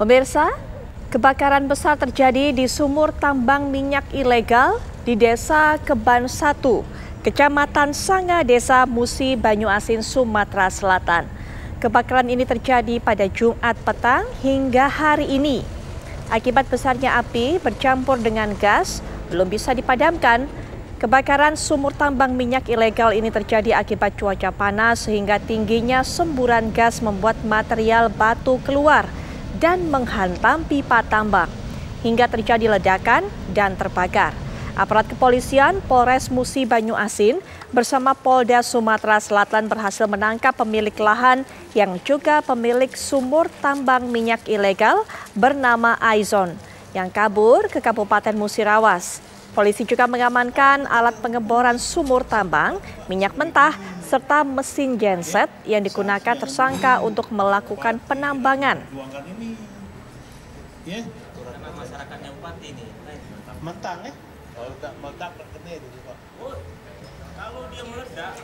Pemirsa, kebakaran besar terjadi di sumur tambang minyak ilegal di Desa Keban 1, Kecamatan Sanga Desa Musi Banyuasin, Sumatera Selatan. Kebakaran ini terjadi pada Jumat petang hingga hari ini. Akibat besarnya api bercampur dengan gas, belum bisa dipadamkan. Kebakaran sumur tambang minyak ilegal ini terjadi akibat cuaca panas sehingga tingginya semburan gas membuat material batu keluar dan menghantam pipa tambang hingga terjadi ledakan dan terbakar. Aparat kepolisian Polres Musi Banyu Asin bersama Polda Sumatera Selatan berhasil menangkap pemilik lahan yang juga pemilik sumur tambang minyak ilegal bernama Aizon yang kabur ke Kabupaten Musirawas. Polisi juga mengamankan alat pengeboran sumur tambang, minyak mentah, serta mesin genset yang digunakan tersangka untuk melakukan penambangan. Ya. Mentang ya. Kalau meledak. Oh, kalau dia meledak